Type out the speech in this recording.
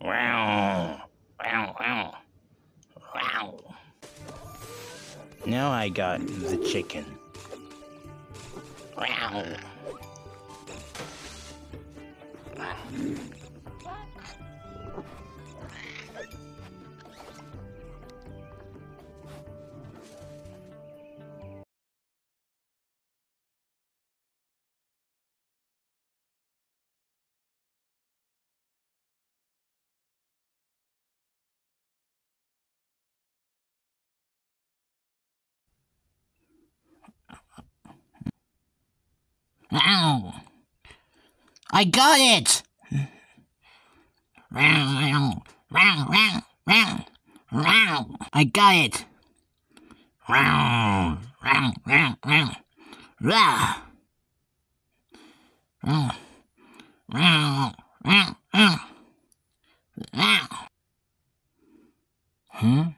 Wow. Wow, wow. Now I got the chicken. Wow. Wow. I got it! Wow. I got it! Huh?